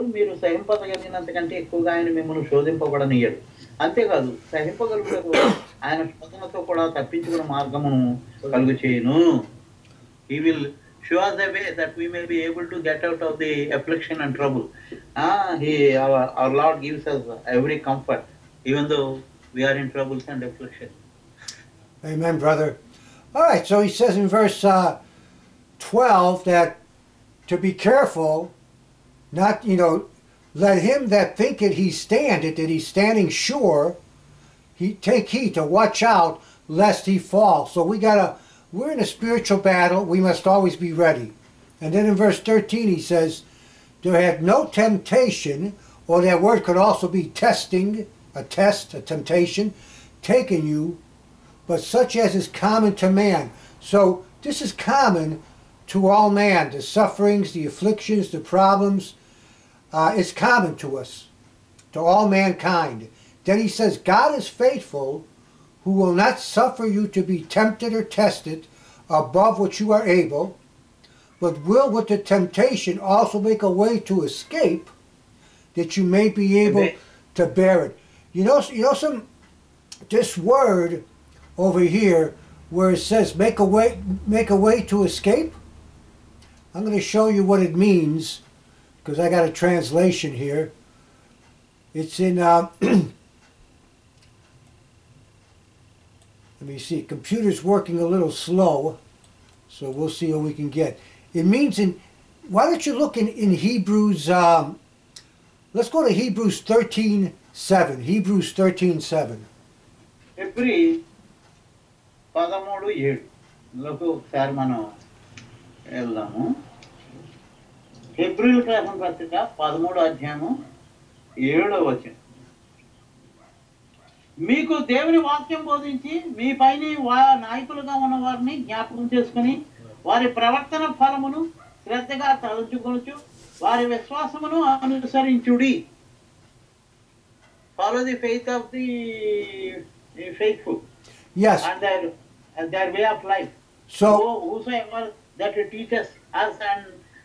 అంటాడు మీరు సహింపగలిగినంత కంటే ఎక్కువగా ఆయన మిమ్మల్ని శోధింపబడనీయడు అంతేకాదు సహింపగలుగుటకు ఆయన శోధనతో కూడా తప్పించుకున్న మార్గమును కలుగు చేయను he will show us the way that we may be able to get out of the affliction and trouble. Ah, he, our, our Lord gives us every comfort, even though we are in troubles and affliction. Amen, brother. All right, so he says in verse uh, 12 that to be careful, not, you know, let him that thinketh he standeth, that he's standing sure, he take heed to watch out lest he fall. So we got to, we're in a spiritual battle. We must always be ready. And then in verse 13 he says, there had no temptation, or that word could also be testing, a test, a temptation, taken you, but such as is common to man. So this is common to all man. The sufferings, the afflictions, the problems, uh, it's common to us, to all mankind. Then he says, God is faithful, who will not suffer you to be tempted or tested above what you are able, but will with the temptation also make a way to escape, that you may be able Amen. to bear it. You know, you know some this word over here where it says make a way make a way to escape. I'm going to show you what it means because I got a translation here. It's in uh, let me see. Computer's working a little slow, so we'll see what we can get. It means in. Why don't you look in in Hebrews? Um, let's go to Hebrews thirteen seven. Hebrews thirteen seven. ఫిబ్రి పదమూడు ఏడు లోకి ఒకసారి మనం వెళ్దాము febrile రాసిన పత్రిక పదమూడు అధ్యాయము ఏడో వచనం మీకు దేవుని వాక్యం బోధించి మీ పైన వా నాయకులుగా ఉన్న వారిని జ్ఞాపకం చేసుకుని వారి ప్రవర్తన ఫలమును శ్రద్ధగా తలంచుకొనచ్చు వారి విశ్వాసమును అనుసరించుడి follow the faith of the faithful Yes. and their and their way of life. So Who- whosoever that teaches us and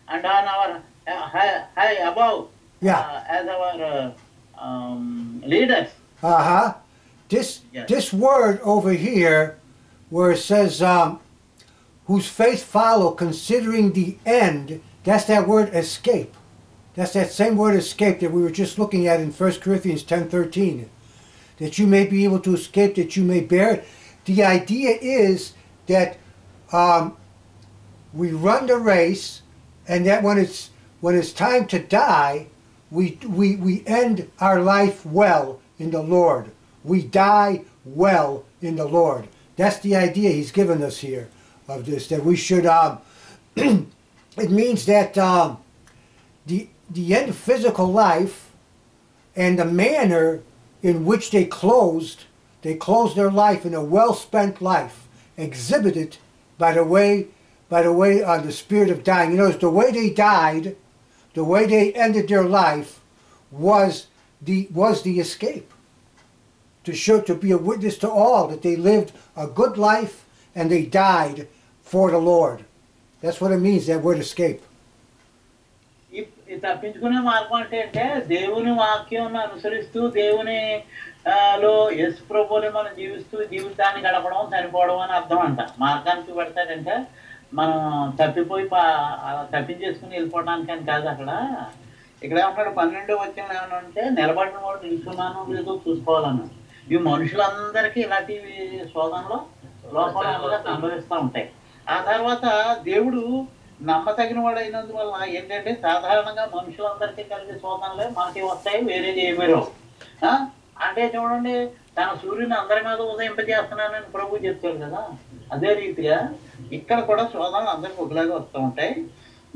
and on our uh, high, high above Yeah. uh, as our uh, um, leaders. Uh huh. This Yes. this word over here, where it says, um, "Whose faith follow, considering the end." That's that word escape. That's that same word escape that we were just looking at in 1 Corinthians ten thirteen. That you may be able to escape, that you may bear it. The idea is that um, we run the race, and that when it's when it's time to die, we we we end our life well in the Lord. We die well in the Lord. That's the idea He's given us here of this. That we should. Um, it means that um, the the end of physical life and the manner in which they closed they closed their life in a well spent life, exhibited by the way by the way uh, the spirit of dying. You notice the way they died, the way they ended their life was the was the escape. To show to be a witness to all that they lived a good life and they died for the Lord. That's what it means, that word escape. ఈ- ఈ తప్పించుకునే మార్గం అంటే అంటే దేవుని వాక్యం అనుసరిస్తూ దేవుని ఆ, లో యశ్ ప్రభుని మనం జీవిస్తూ జీవితాన్ని గడపడం చనిపోవడం అని అర్థం అంట మార్గానికి పెడతాడంటే మనం తప్పిపోయి తప్పించేసుకుని వెళ్ళిపోవడానికి అని కాదు అక్కడ. ఇక్కడ ఏమంటాడు? పన్నెండు వచ్చిన ఏమంటే నిలబడిన వాడు నిల్చున్నాను లేదో చూసుకోవాలన్నాడు ఈ మనుషులందరికీ ఇలాంటి శోధనలో లోపల సంభవిస్తూ ఉంటాయి. ఆ తర్వాత దేవుడు నమ్మతగిన వాడు అయినందువల్ల ఏంటంటే సాధారణంగా మనుషులందరికీ కలిగే శోధనలే మనకి వస్తాయి వేరే ఏమీ రావు ఆ? అంటే చూడండి తన సూర్యుని అందరి మీద ఉదయింపజేస్తున్నానని ప్రభు చెప్తాడు కదా. అదే రీతిగా ఇక్కడ కూడా శోధనలు అందరికి ఒకలాగా వస్తూ ఉంటాయి.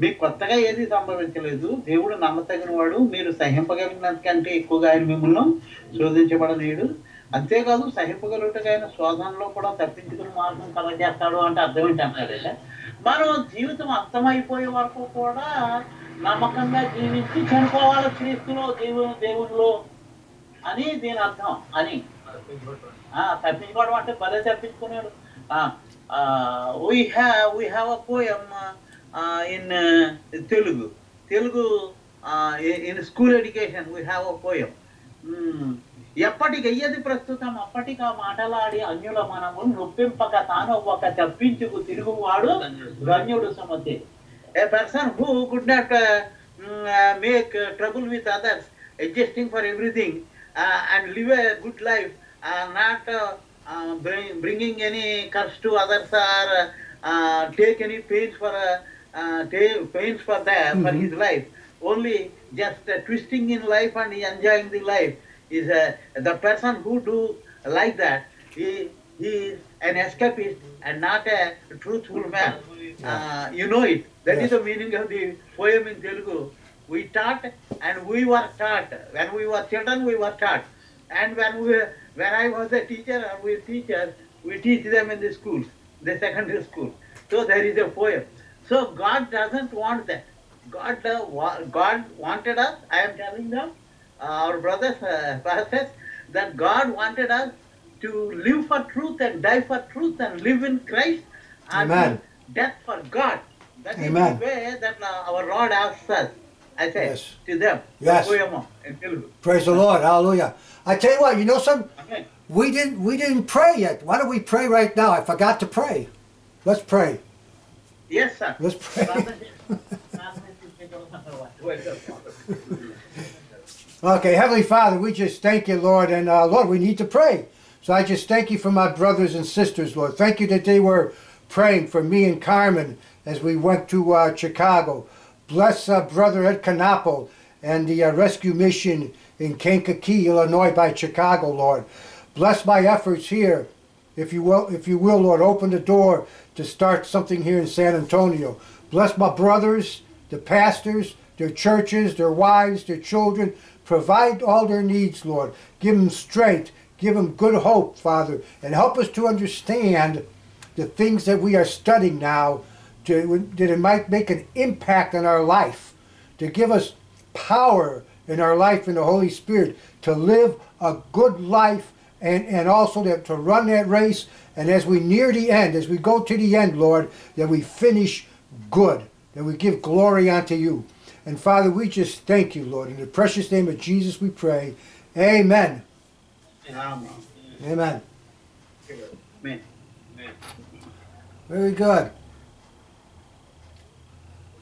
మీకు కొత్తగా ఏది సంభవించలేదు. దేవుడు నమ్మతగిన వాడు. మీరు సహింపగలిగినంత కంటే ఎక్కువగా ఆయన మిమ్మల్ని శోధించబడలేడు అంతేకాదు సహింపగలుగుటగా ఆయన శోధనలో కూడా తప్పించుకుని మార్గం కలగజేస్తాడు అంటే అర్థం ఏంటి అంటాడంటే మనం జీవితం అర్థమైపోయే వరకు కూడా నమ్మకంగా జీవించి చనిపోవాలి క్రీస్తులో దేవుని దేవునిలో అని దీని అర్థం. అని. ఆ, తప్పించుకోవడం అంటే భలే తప్పించుకున్నాడు uh, we have we have a poem uh, uh in uh, Telugu. Telugu uh, in, school education we have a poem. Mm. ఎప్పటికయ్యది ప్రస్తుతం అప్పటికి ఆ మాటలాడి అన్యుల మనము నొప్పింపక తానొవ్వక తప్పించుకు తిరుగువాడు ధన్యుడు సమతి a person who could not make trouble with others adjusting for everything and live a good life not bring, bringing any curse to others or uh, take any pains for uh, take pains for that mm -hmm. for mm-hmm. his life. Only just uh, twisting in life and enjoying the life is uh, the person who do like that. He he is an escapist and not a truthful man. Uh, you know it. That is the meaning of the poem in Telugu. We taught and we were taught. When we were children, we were taught. And when we when i was a teacher and we teachers we teach them in the schools the secondary school so there is a poem so god doesn't want that god uh, wa- god wanted us i am telling them uh, our brothers, uh, pastors, that God wanted us to live for truth and die for truth and live in Christ and Amen. death for God. That is Amen. the way that uh, our Lord asks us. I say Yes. to them. Yes. Praise the Lord. Hallelujah. I tell you what, you know some Amen. we didn't we didn't pray yet. Why don't we pray right now? I forgot to pray. Let's pray. Yes, sir. Let's pray. Okay, Heavenly Father, we just thank you, Lord, and uh, Lord, we need to pray. So I just thank you for my brothers and sisters, Lord. Thank you that they were praying for me and Carmen as we went to uh, Chicago. Bless uh, Brother Ed Canapo and the uh, rescue mission in Kankakee, Illinois, by Chicago, Lord. Bless my efforts here, if you will, if you will, Lord. Open the door to start something here in San Antonio. Bless my brothers, the pastors, their churches, their wives, their children. Provide all their needs, Lord. Give them strength. Give them good hope, Father. And help us to understand the things that we are studying now, to, that it might make an impact on our life, to give us power in our life in the Holy Spirit, to live a good life and, and also that to run that race. And as we near the end, as we go to the end, Lord, that we finish good, that we give glory unto you. And Father, we just thank you, Lord. In the precious name of Jesus we pray. Amen. Amen. Amen. Amen. Very good.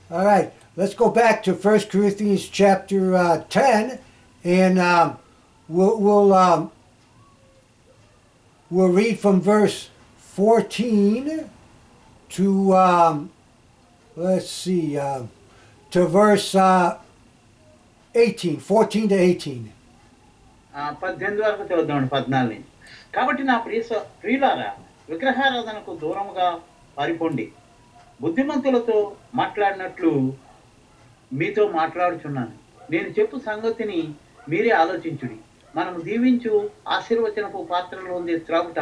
All right, let's go back to 1 Corinthians chapter uh, 10, and um, we'll, we'll, um, we'll read from verse 14 to, um, let's see, uh, to verse uh, 18, 14 to 18. ఆ, పద్దెనిమిది వరకు చదువుదామండి పద్నాలుగు నుంచి కాబట్టి నా ప్రియ స- ప్రియులారా విగ్రహారాధనకు దూరముగా పారిపోండి బుద్ధిమంతులతో మాట్లాడినట్లు మీతో మాట్లాడుచున్నాను. నేను చెప్పు సంగతిని మీరే ఆలోచించుడి. మనం దీవించు ఆశీర్వచనపు పాత్రలో ఉంది త్రాగుట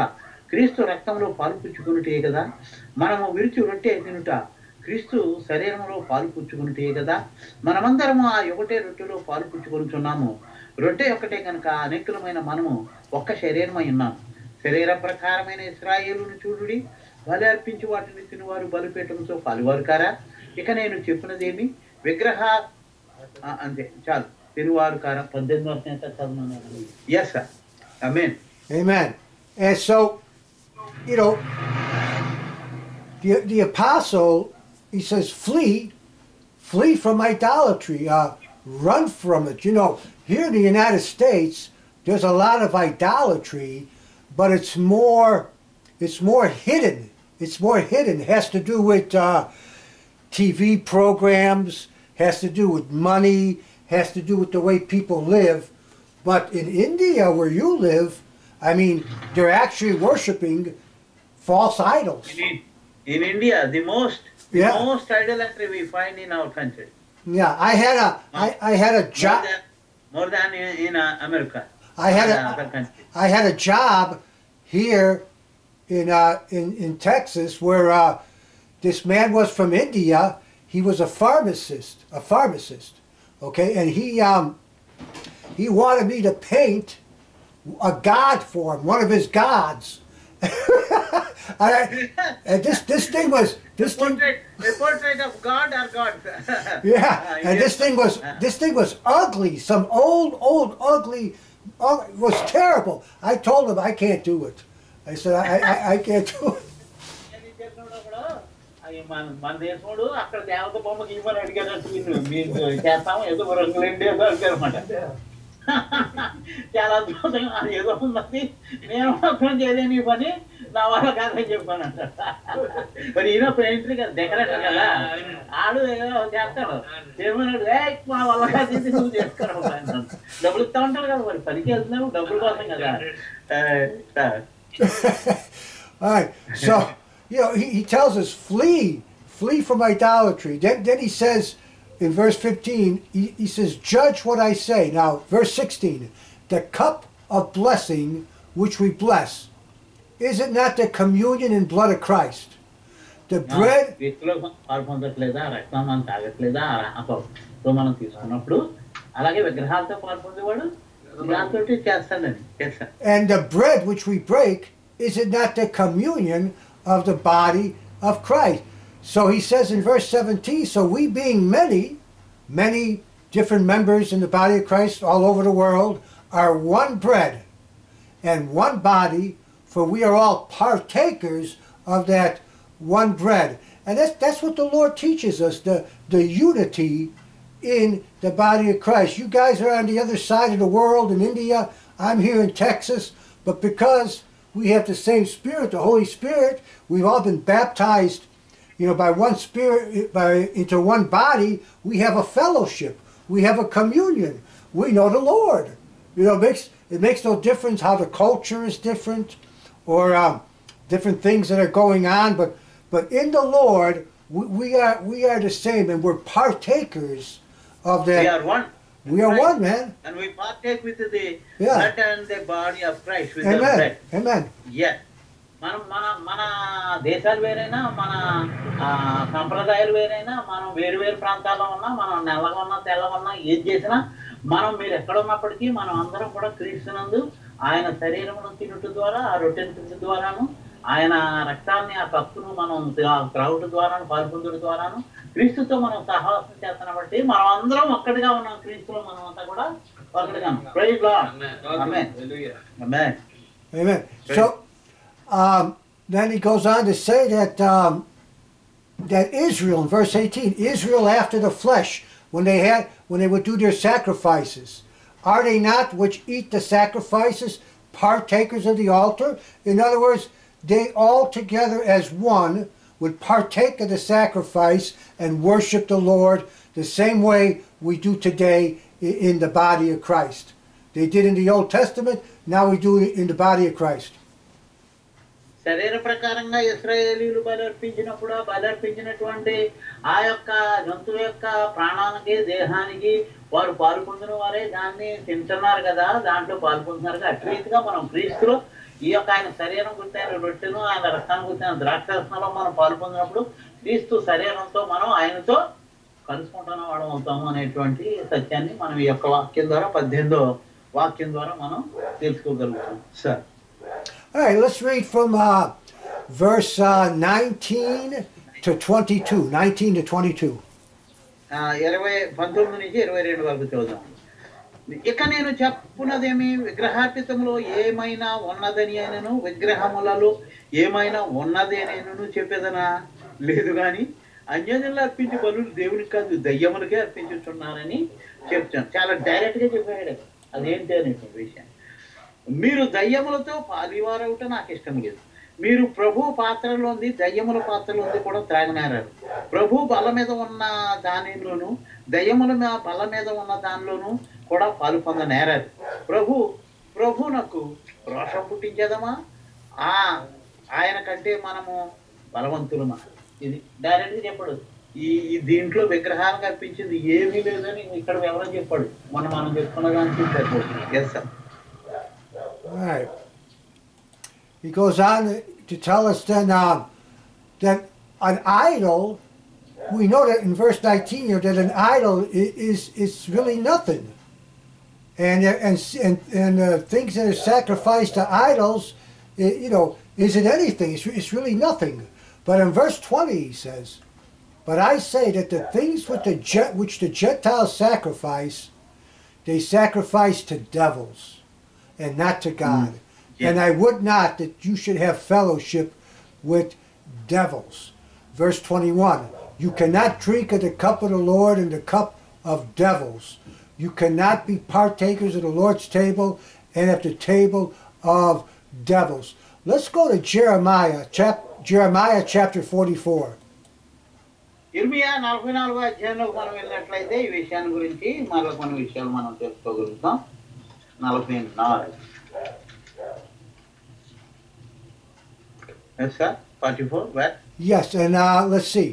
క్రీస్తు రక్తంలో పాలుపుచ్చుకున్నటే కదా? మనము విరుచు రొట్టె తినుట క్రీస్తు శరీరంలో పాలుపుచ్చుకున్నటే కదా? మనమందరము ఆ ఒకటే రొట్టెలో పాలుపుచ్చుకొనుచున్నాము రొట్టె ఒకటే కనుక అనేకులమైన మనము ఒక్క శరీరమై ఉన్నాము. శరీర ప్రకారమైన ఇస్రాయేలును చూడుడి. బలి అర్పించి వాటిని తినువారు బలిపీఠంతో పాలువారు కారా ఇక నేను చెప్పినదేమి విగ్రహ ఆ, అంతే చాలు తిరువారు కారా పద్దెనిమిది వరకు ఎంత చదువున్నాను yes sir amen Amen. And so, you know, the, the apostle, he says, flee, flee from idolatry, uh, run from it. You know, here in the United States, there's a lot of idolatry, but it's more, it's more hidden. it's more hidden. It has to do with uh, TV programs, has to do with money, has to do with the way people live. But in India, where you live, I mean, they're actually worshiping false idols. in, in India, the most the Yeah. most idolatry we find in our country. Yeah, I had a, I, I had a More job. than, more than in, in uh, America. I had a. I had a job here in uh, in in Texas where uh, this man was from India. He was a pharmacist, a pharmacist. Okay, and he um, he wanted me to paint a god for him, one of his gods. I, and this this thing was this thing. portrait, a portrait of God or God. Yeah, and this thing was this thing was ugly. Some old, old, ugly. Uh, was terrible. I told him I can't do it. I said I, I, I can't do it. మన దేశముడు అక్కడ దేవత బొమ్మకి ఇవ్వని అడిగారంటే మీరు చేస్తాము ఏదో రంగులండి ఏదో అడిగారన్నమాట చాలా అద్భుతంగా ఏదో ఉన్నది. నేను మాత్రం చేయలేని ఈ పని. నా వల్ల కాదని చెప్పానంట మరి ఈయన పెయింటర్ కదా డెకరేటర్ కదా. ఆడు చేస్తాడు. చేయమన్నాడు ఏ మా వల్ల కాదు నువ్వు చేసుకోవడం డబ్బులు ఇస్తా ఉంటారు కదా మరి పనికి వెళ్తున్నావు డబ్బుల కోసం కదా. All right. So, you know, he, he tells us flee, flee from idolatry. Then, then he says in verse 15, he, he says, judge what I say. Now, verse 16, the cup of blessing which we bless, is it not the communion and blood of Christ? The bread, వ్యక్తిలో పాలు పొందట్లేదా రక్తం మనం తాగట్లేదా అప్పుడు మనం తీసుకున్నప్పుడు అలాగే విగ్రహాలతో పాలు and the bread which we break, is it not the communion of the body of Christ? So he says in verse 17, so we being many, many different members in the body of Christ all over the world, are one bread and one body, for we are all partakers of that one bread. And that's, that's what the Lord teaches us, the, the unity in the body of Christ. You guys are on the other side of the world in India. I'm here in Texas. But because we have the same Spirit, the Holy Spirit, we've all been baptized, you know, by one Spirit, by into one body. We have a fellowship. We have a communion. We know the Lord. You know, it makes it makes no difference how the culture is different, or um, different things that are going on. But but in the Lord, we, we are we are the same, and we're partakers of We that. are one. We are Right. one, man. And we partake with the Yeah. blood and the body of Christ with the Amen. bread. Amen. Yes. మనం మన మన దేశాలు వేరైనా మన సంప్రదాయాలు వేరైనా మనం వేరు వేరు ప్రాంతాల్లో ఉన్నా మనం నల్లగా ఉన్నా తెల్లగా ఉన్నా ఏది చేసినా మనం మీరు ఎక్కడ ఉన్నప్పటికీ మనం అందరం కూడా క్రీస్తునందు ఆయన శరీరమును తినుట ద్వారా ఆ రొట్టెను తినుట ద్వారాను ఆయన రక్తాన్ని ఆ కప్పును మనం క్రౌడ్ ద్వారాను పాల్పొందుడు ద్వారాను క్రీస్తుతో మనం సహవాసం చేస్తున్నాం బట్టి మనం అందరం ఒక్కటిగా ఉన్నాం క్రీస్తులో మనం అంతా కూడా ఒకటిగా praise lord amen amen Amen. So um, then he goes on to say that um, that Israel in verse 18, Israel after the flesh, when they had when they would do their sacrifices, are they not which eat the sacrifices partakers of the altar? In other words, they all together as one would partake of the sacrifice and worship the Lord the same way we do today i- in the body of Christ. They did in the Old Testament, now we do it in the body of Christ. శరీర ప్రకారంగా ఇస్రాయేలీలు బలర్పించినప్పుడు ఆ బలర్పించినటువంటి ఆ యొక్క జంతువు యొక్క ప్రాణానికి దేహానికి వారు పాల్పొందిన వారే దాన్ని తింటున్నారు కదా దాంట్లో పాల్పొందుతున్నారు కదా అటు రీతిగా మనం క్రీస్తులో ఈ యొక్క ఆయన శరీరం గుర్తైన రొట్టెను ఆయన రక్తాన్ని గుర్తైన ద్రాక్షరసంలో మనం పాల్పొందినప్పుడు క్రీస్తు శరీరంతో మనం ఆయనతో కలుసుకుంటున్న వాడు అవుతాము అనేటువంటి సత్యాన్ని మనం ఈ యొక్క వాక్యం ద్వారా పద్దెనిమిదో వాక్యం ద్వారా మనం తెలుసుకోగలుగుతాం sir All right, let's read from uh, verse uh, 19 to 22. 19 to 22. ఆ, ఇరవై పంతొమ్మిది నుంచి ఇరవై రెండు వరకు చూద్దాం ఇక నేను చెప్పున్నదేమి విగ్రహార్పితంలో ఏమైనా ఉన్నదని అయినను? విగ్రహములలో ఏమైనా ఉన్నది అని చెప్పేదనా? లేదు కానీ అన్యజనులు అర్పించే బలులు దేవునికి కాదు దయ్యములకే అర్పించుచున్నానని చెప్తాను చాలా డైరెక్ట్గా చెప్పాడు. అదేంటి అనే విషయం. మీరు దయ్యములతో పాలివారవుట నాకు ఇష్టం లేదు. మీరు ప్రభు పాత్రలో ఉంది దయ్యముల పాత్రలో ఉంది కూడా త్రాగినారు ప్రభు బల మీద ఉన్న దానిలోను దయ్యముల మీద బల మీద ఉన్న దానిలోనూ కూడా పాలు పొందనేరారు ప్రభు ప్రభు నాకు రోషం పుట్టించేదమా ఆ ఆయన కంటే మనము బలవంతులమా? ఇది డైరెక్ట్గా చెప్పాడు. ఈ ఈ దీంట్లో విగ్రహాలు కనిపించింది ఏమీ లేదని ఇక్కడ వివరం చెప్పాడు. మనం మనం చెప్పుకున్న దానికి సరిపోతుంది yes sir right. He goes on to tell us then um, that an idol, we know that in verse 19 here, that an idol is, is really nothing. And, and, and, and uh, things that are sacrificed to idols, i- you know, is it anything? It's, it's really nothing. But in verse 20 he says, But I say that the things which the, which the Gentiles sacrifice, they sacrifice to devils and not to God. Yeah. And I would not that you should have fellowship with devils. Verse 21 You cannot drink of the cup of the Lord and the cup of devils. You cannot be partakers of the Lord's table and at the table of devils. Let's go to Jeremiah, chap- Jeremiah chapter 44. ఇర్మియా నలభై నాలుగో అధ్యాయంలోకి మనం వెళ్ళినట్లయితే ఈ విషయాన్ని గురించి మరో కొన్ని విషయాలు మనం తెలుసుకోగలుగుతాం నలభై నాలుగు yes sir forty four well Yes, and uh, let's see.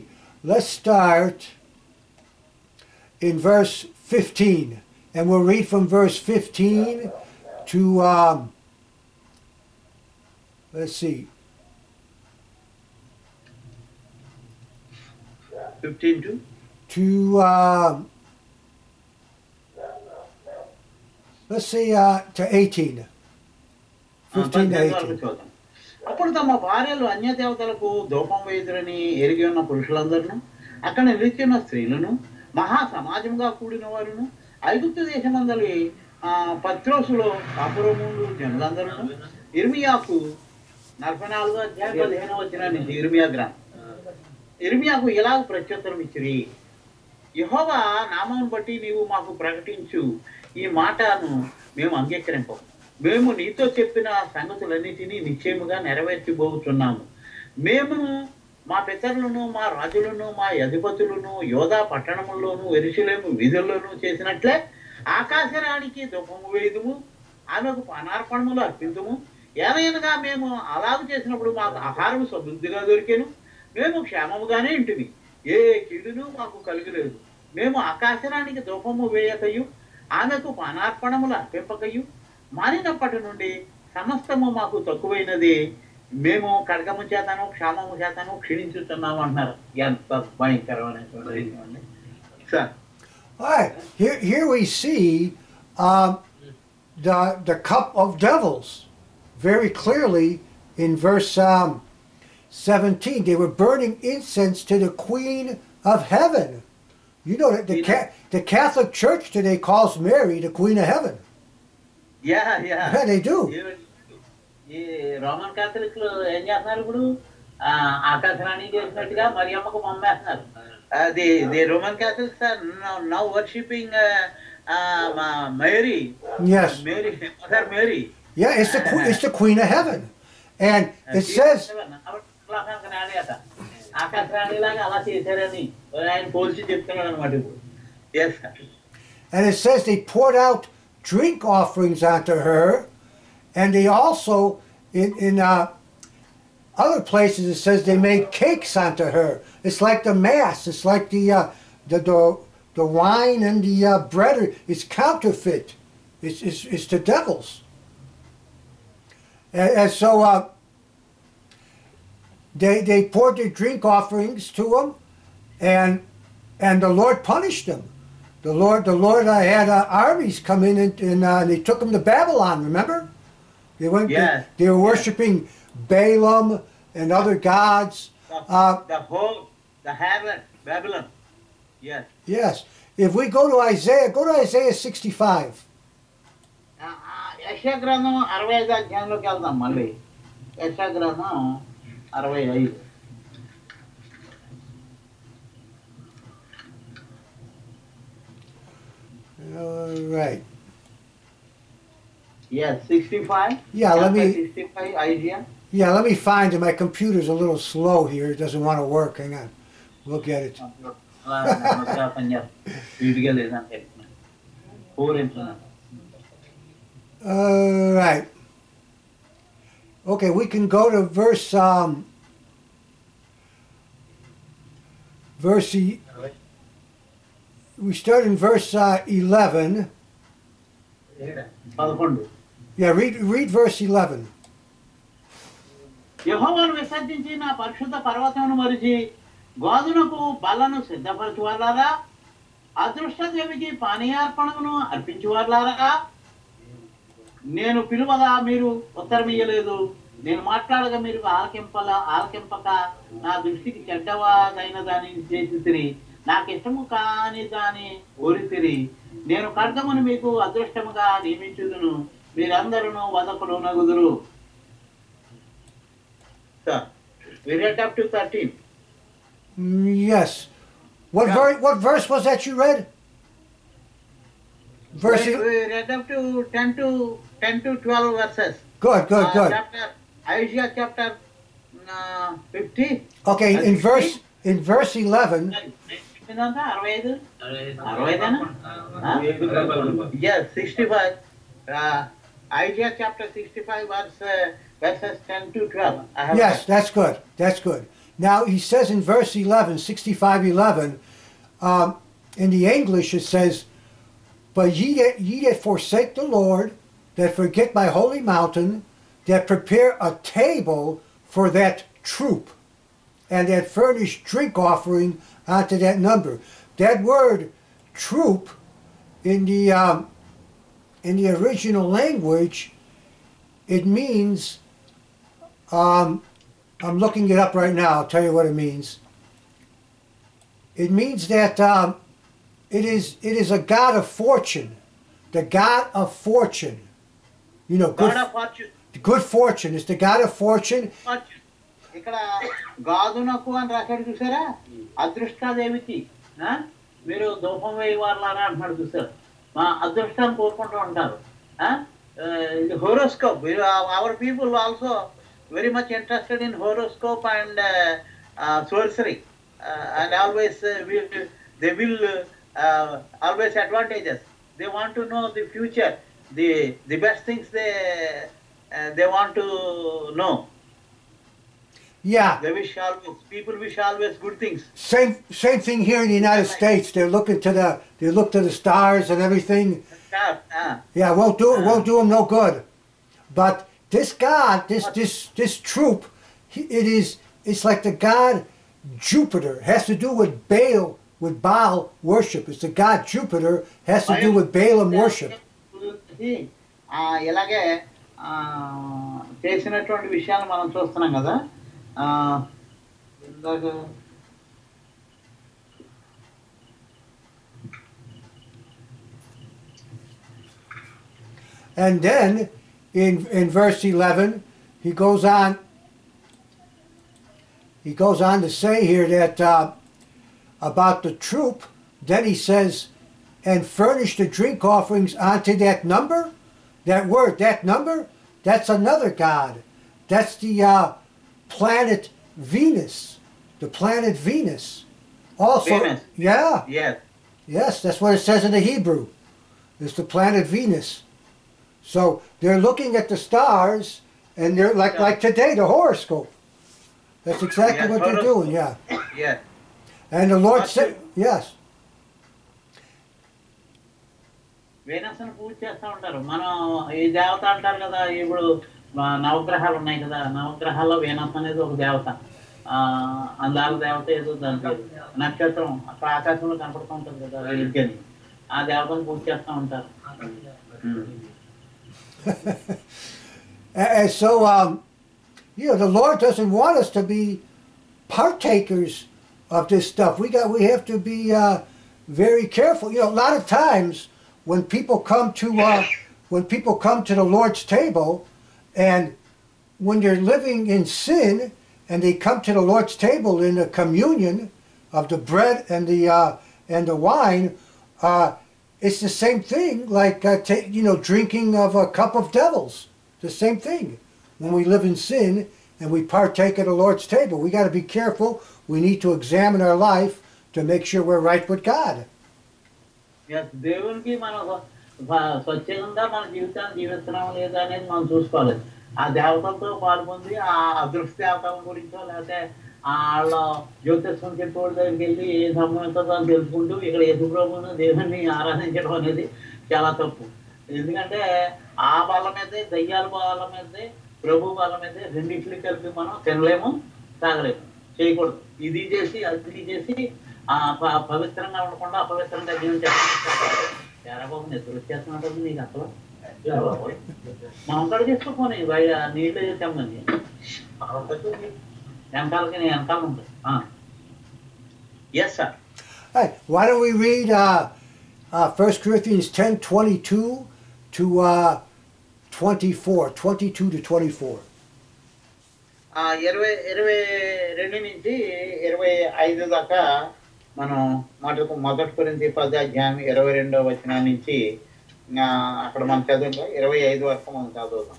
Let's start in verse 15. And we'll read from verse 15 to, um, let's see. 15 to? To, um, let's see, uh, to 18. Uh, 15 uh, to 18. అప్పుడు తమ భార్యలు అన్య దేవతలకు దూపం వేదురని ఎరిగి ఉన్న పురుషులందరినూ అక్కడ నిలిచిన స్త్రీలను మహా సమాజంగా కూడిన వారును ఐగుప్తు దేశమందలి ఆ, పత్రోసులో అపురములు జనులందరూ ఇర్మియాకు నలభై నాలుగో అధ్యాయం వచ్చిన ఇర్మియా గ్రామం ఇర్మియాకు ఇలాగ ప్రత్యుత్తరం ఇచ్చిరి. యహోవా నామం బట్టి నీవు మాకు ప్రకటించు. ఈ మాటను మేము అంగీకరింపము. మేము నీతో చెప్పిన సంగతులన్నిటినీ నిశ్చయముగా నెరవేర్చబోతున్నాము. మేము మా పితరులను మా రాజులను మా అధిపతులను యోధా పట్టణముల్లోను ఎరుసలేము వీధుల్లోనూ చేసినట్లే ఆకాశరాణికి దుఃఖము వేయుదుము ఆమెకు పానార్పణములు అర్పించము ఏదైనగా మేము అలాగ చేసినప్పుడు మాకు ఆహారం సమృద్ధిగా దొరికాను. మేము క్షేమముగానే ఇంటివి ఏ కీడును మాకు కలుగలేదు. మేము ఆకాశరానికి దూపము వేయకయు ఆమెకు పానార్పణములు అర్పింపకయు మానినప్పటి నుండి సమస్తము మాకు తక్కువైనది మేము ఖడ్గము చేతను క్షామము చేతను క్షీణించుతున్నాము అంటున్నారు ఎంత భయంకరమైనటువంటి విషయం అండి sir All right, here, here we see um, the, the cup of devils very clearly in verse um, 17. They were burning incense to the Queen of Heaven. You know that the, ca- the Catholic Church today calls Mary the Queen of Heaven. Yeah yeah Yeah, they do. ఈ Roman కాథలిక్లు ఏం చేస్తున్నారు ఇప్పుడు ఆ, ఆకాశరాణి చేసినట్టుగా మరియమ్మకు మమ్మేస్తున్నారు the the Roman Catholics are now worshipping Mary Yes. Mary mother Mary Yeah, it's the, que- it's the Queen of Heaven. And it says, ఆకాశరాణి లాగా అలా చేశారని ఆయన పోల్చి చెప్తున్నాడు అనమాట ఇప్పుడు yes and it says they poured out drink offerings unto her, and they also, in, in uh, other places, it says they made cakes unto her. It's like the mass. It's like the uh, the, the the wine and the uh, bread. It's counterfeit. It's it's, it's the devil's. And, and so uh, they they poured their drink offerings to them, and and the Lord punished them. The Lord, the Lord, uh, had uh, armies come in and, and uh, they took them to Babylon. Remember? They went. they- Yes, They, were yes. worshiping Balaam and other gods. Uh, the whole the haven't బాబిలన్ yes yes. If we go to Isaiah, go to Isaiah 65. యశా గ్రంథం అరవై ఐదు అధ్యాయంలోకి వెళ్దాం మళ్ళీ యశా గ్రంథం అరవై ఐదు All right. Yeah, 65? Yeah, let me... 65 idea? Yeah, let me find it. My computer's a little slow here. It doesn't want to work. Hang on. We'll get it. All right. Okay, we can go to verse um, verse We start in verse uh, eleven. పదకొండు Yeah, read read verse eleven. యహోవాను విసర్జించి నా పరిశుద్ధ పర్వతమును మరిచి గోధునకు బలను సిద్ధపరచువారారా అదృష్ట దేవికి పానీయార్పణమును అర్పించువారారా నేను పిలువగా మీరు ఉత్తరం ఇయ్యలేదు నేను మాట్లాడగా మీరు ఆలకింపల ఆలకింపక నా దృష్టికి చెడ్డవాదైన దానిని చేసి నాకిష్టముగా దాని ఊరిసిరి నేను ఖడ్గమును మీకు అదృష్టముగా నియమించుదును మీరందరూ వదకులు నగుదురు We're up to 13. Mm, yes. What, yeah. ver what verse was that you read? Verse we, we read up to 10 to 10 to 12 verses. Good, good, uh, good. Chapter, Isaiah chapter uh, 50. Okay, in 50? verse in verse 11. ಏನಂತ ಅರವೈದು uh, Isaiah chapter 65 verse, uh, verses 10 to 12. yes, that's good. That's good. Now he says in verse 11, 65, 11, um, in the English it says, But ye that, ye that forsake the Lord, that forget my holy mountain, that prepare a table for that troop and that furnished drink offering onto that number. That word troop in the um, in the original language, it means um, I'm looking it up right now. I'll tell you what it means. It means that um, it is it is a god of fortune, the god of fortune. You know, good God of fortune good fortune is the god of fortune. fortune. ఇక్కడ గాదునకు అని రాశాడు చూసారా అదృష్టాదేవికి ఆ? మీరు దూపం వేయి వాళ్ళారా అంటున్నాడు చూసారు మా అదృష్టాన్ని కోరుకుంటూ ఉంటారు ఇది horoscope our people also very much interested in horoscope and sorcery and always they will always advantages they want to know the future the the best things they they want to know Yeah, They wish always, people wish always good things. same same thing here in the United States. They're looking to the they look to the stars and everything. Yeah, ah, Yeah, it won't do it won't do them no good. But this God, this this this troop, he, it is it's like the God Jupiter It has to do with Baal with Baal worship. It's the God Jupiter has to do with Balaam worship. ఆ, ఇలాగే ఆ, చేసినటువంటి విషయాలు మనం చూస్తున్నాం కదా and then in, in verse 11, he goes on, he goes on to say here that uh, about the troop, then he says, and furnish the drink offerings unto that number. That word, that number, that's another God. That's the uh, planet Venus. The planet Venus. Also, Venus. yeah, yes Yes, that's what it says in the Hebrew. It's the planet Venus. So they're looking at the stars, and they're like Yeah. like today the horoscope. That's exactly Yes, what they're horoscope. doing. Yeah, yes and the Lord But said, yes, వేనస్ని పూజ చేస్తూ ఉంటారు మనం ఈ దేవత అంటారు కదా ఇప్పుడు మా నవగ్రహాలు ఉన్నాయి కదా నవగ్రహాల్లో వేనస్ అనేది ఒక దేవత ఆ అందాల దేవత ఏదో దాని పేరు నక్షత్రం అక్కడ ఆకాశంలో కనపడుతూ ఉంటుంది కదా వెలుగని ఆ దేవతను పూజ చేస్తూ ఉంటారు and, and so um, you know the Lord doesn't want us to be partakers of this stuff. We got we have to be uh, very careful. You know, a lot of times when people come to uh, when people come to the Lord's table, and when you're living in sin and they come to the Lord's table in the communion of the bread and the, uh, and the wine, uh, it's the same thing like uh, you know drinking of a cup of devils. The same thing. When we live in sin and we partake at the lord's table we got to be careful. We need to examine our life to make sure we're right with god. Yes they will be man స్వచ్ఛంగా మన జీవితాన్ని జీవిస్తున్నాం లేదా అనేది మనం చూసుకోవాలి. ఆ దేవతలతో పాల్పొంది ఆ అదృష్ట దేవతల గురించో లేకపోతే వాళ్ళ జ్యోతిష్యం చెప్పేవాడి దగ్గరికి వెళ్ళి ఏ సంబంధించదో అని తెలుసుకుంటూ ఇక్కడ యశుప్రభుని దేవుణ్ణి ఆరాధించడం అనేది చాలా తప్పు. ఎందుకంటే ఆ బలం అయితే దయ్యాల బలం మీదే ప్రభు బలమైతే మీదే రెండింటిని కలిపి మనం తినలేము తాగలేము చేయకూడదు. ఇది చేసి అది చేసి ఆ ప- పవిత్రంగా ఉండకుండా అపవిత్రంగా జీవించాలి బాబు నిద్ర వచ్చేస్తున్నట్టుంది నీకు అసలు మా అంకడ చేసుకోపోనీ బయట నీళ్ళు తెమ్మని వెనకాలకి నేను వెనకాల ఉంటుంది yes sir Hey, why don't we read uh, uh, 1 Corinthians 10 22 to uh, 24, 22 to 24. ఇరవై ఇరవై రెండు నుంచి ఇరవై ఐదు దాకా మనం మటుకు మొదటి గురించి పదాధ్యాయం ఇరవై రెండో వచ్చిన నుంచి అక్కడ మనం చదువుతాం ఇరవై ఐదు వరకు మనం చదువుతాం.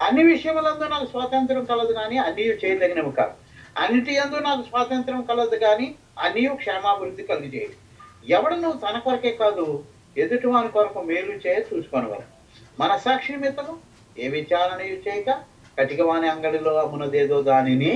అన్ని విషయములందు నాకు స్వాతంత్రం కలదు కానీ అన్నీ చేయదగినవి కాదు. అన్నిటి యందు నాకు స్వాతంత్రం కలదు కానీ అన్నీ క్షేమాభివృద్ధి కలిగజేయదు ఎవడను తన కొరకే కాదు ఎదుటి వాని కొరకు మేలు చేయ చూసుకొనగలరు మన సాక్షి నిమిత్తము ఏ విచారణ చేయక కటికవాణి అంగడిలో అమ్మునదేదో దానిని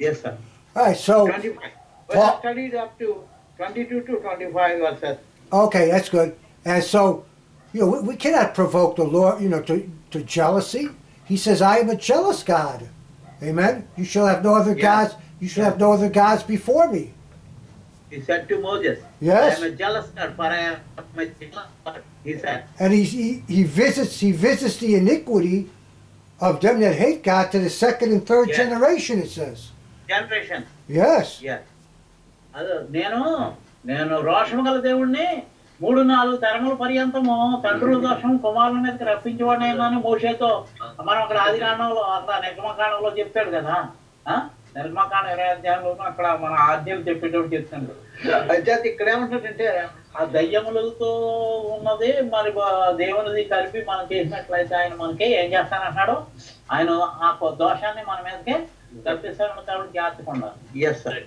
yes sir All right, so, 25. Well, I studied up to 22 to 25 verses. okay, that's good. And so, you know, we, we cannot provoke the Lord, you know, to, to jealousy. He says, I am a jealous God. Amen. You shall have no other Yeah. gods. You shall have no other gods before me. He said to Moses, Yes. I am a jealous God, for I am jealous God. He said, And he, he, he visits he visits the iniquity of them that hate God to the second and third Yeah. generation, it says. అదే నేను నేను రోషము గల దేవుణ్ణి మూడు నాలుగు తరముల పర్యంతము తండ్రుల దోషం కుమారుల మీదకి రప్పించబడినాయని మోషేతో. మనం అక్కడ ఆది కాండంలో అక్కడ నిర్గమకాండంలో చెప్పాడు కదా. ఆ? నిర్గమకాండం ఇరవై అధ్యాయంలో అక్కడ మన ఆద్యం చెప్పేటప్పుడు చెప్తాడు అయితే ఇక్కడ ఏమంటాడంటే ఆ దయ్యములతో ఉన్నది మరి బ- దేవునిది కలిపి మనం చేసినట్లయితే ఆయన మనకి ఏం చేస్తానంటున్నాడు ఆయన ఆ కొ- దోషాన్ని మన మీదకే తప్పిస్తాను కాబట్టి జాగ్రత్తగా ఉండాలి yes sir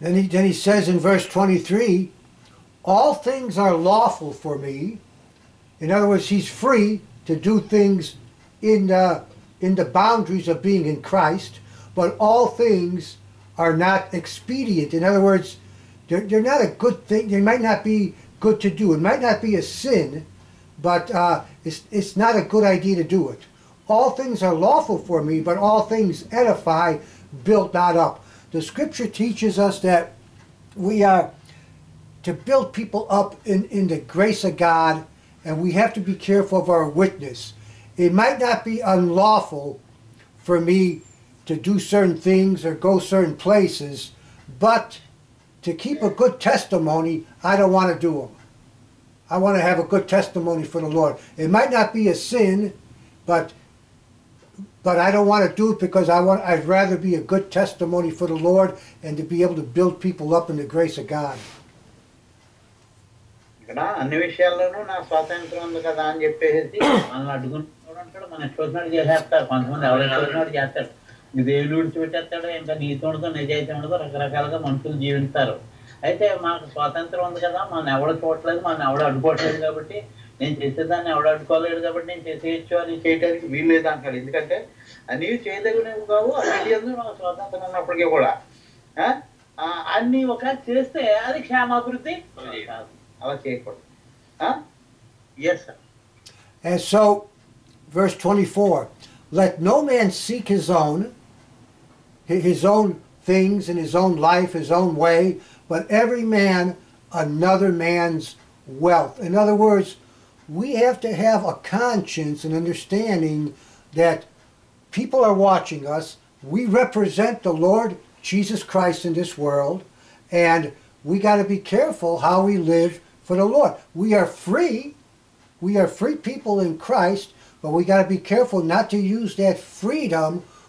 Then he then he says in verse twenty three, all things are lawful for me. In other words, he's free to do things in the in the boundaries of being in Christ, but all things are not expedient. In other words, they're, they're not a good thing. They might not be good to do. It might not be a sin, but uh, it's, it's not a good idea to do it. All things are lawful for me, but all things edify, build not up. The scripture teaches us that we are to build people up in, in the grace of God, and we have to be careful of our witness. It might not be unlawful for me to do certain things or go certain places, but to keep a good testimony, I don't want to do them. I want to have a good testimony for the Lord. It might not be a sin, but but I don't want to do it because I want I'd rather be a good testimony for the Lord and to be able to build people up in the grace of God. ఇక్కడ అన్ని విషయాల్లోనూ నా స్వాతంత్రం ఉంది కదా అని చెప్పేసి మనల్ని అడ్డుకుంటాడు అంటాడు మన చూసినట్టు చేసేస్తారు కొంతమంది ఎవరు చూసినట్టు దేవుడు ఇంక విడిచిపెట్టేస్తాడు ఇంకా నీతి ఉండదు నిజాయితీ ఉండదు రకరకాలుగా మనుషులు జీవిస్తారు. అయితే మాకు స్వాతంత్రం ఉంది కదా మనం ఎవడ చూడట్లేదు మనం ఎవడ అడ్డుకోవట్లేదు కాబట్టి నేను చేసేదాన్ని ఎవడ అడ్డుకోలేడు కాబట్టి నేను చేసేయచ్చు అని చేయడానికి వీల్లేదు అంటారు. ఎందుకంటే అన్నీ చేయదగినవి కావు అన్ని మాకు స్వాతంత్రం ఉన్నప్పటికీ కూడా. ఆ? అన్ని ఒక చేస్తే అది క్షేమాభివృద్ధి అలా చేయకూడదు. Yes sir And so, verse 24 let no man seek his own, his own things and his own life, his own way, but every man another man's wealth. In other words, we have to have a conscience and understanding that people are watching us. We represent the Lord Jesus Christ in this world, and we got to be careful how we live for the Lord. We are free we are free people in Christ, but we got to be careful not to use that freedom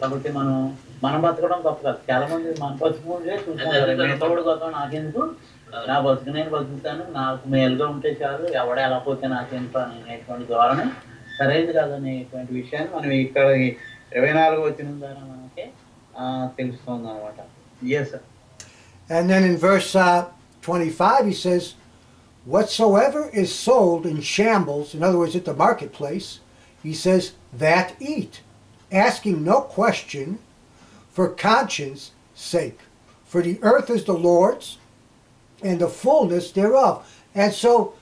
కాబట్టి మనం మనం బతకడం గొప్ప కాదు చాలా మంది మన బతుకుంటే చూసుకుంటారు మిగతాడు గొప్ప నాకెందుకు నా బతుకు నేను బతుకుతాను నాకు మేలుగా ఉంటే చాలు ఎవడ ఎలా పోతే నాకెందుకు అనేటువంటి ధోరణి సరైనది కాదనేటువంటి విషయాన్ని మనం ఇక్కడ ఈ ఇరవై నాలుగు వచ్చిన ద్వారా మనకి ఆ, తెలుస్తుంది అనమాట yes And then in verse uh, 25, he says, Whatsoever is sold in shambles, in other words, at the marketplace, he says, that eat, asking no question for conscience sake. For the earth is the Lord's and the fullness thereof. And so,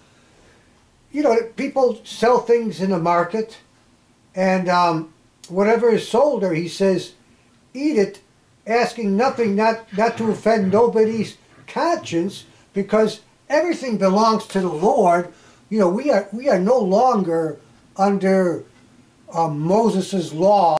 you know, people sell things in the market, and um, whatever is sold there, he says, eat it, asking nothing, not, not to offend nobody's conscience, because everything belongs to the Lord. You know, we are we are no longer under um, Moses' law.